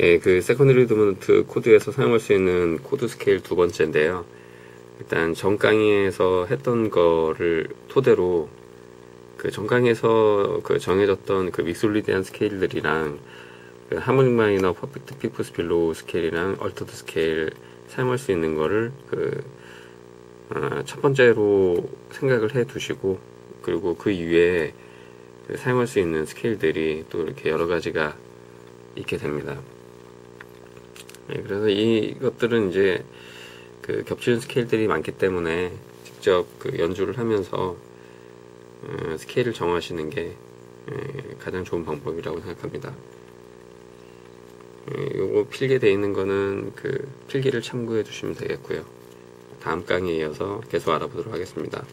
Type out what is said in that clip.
예, 그 secondary dominant chord에서 사용할 수 있는 chord scale 두 번째인데요. 일단 전 강의에서 했던 거를 토대로 그 전 강의에서 그 정해졌던 그 Mixolydian scale들이랑 그 harmonic minor perfect fifth below scale이랑 altered scale 사용할 수 있는 거를 그, 어, 첫 번째로 생각을 해 두시고 그리고 그 이외에 그 사용할 수 있는 스케일들이 또 이렇게 여러 가지가 있게 됩니다. 네, 그래서 이것들은 이제 그 겹치는 스케일들이 많기 때문에 직접 그 연주를 하면서 어, 스케일을 정하시는 게 에, 가장 좋은 방법이라고 생각합니다. 에, 요거 필기 되어 있는 거는 그 필기를 참고해 주시면 되겠고요. 다음 강의에 이어서 계속 알아보도록 하겠습니다.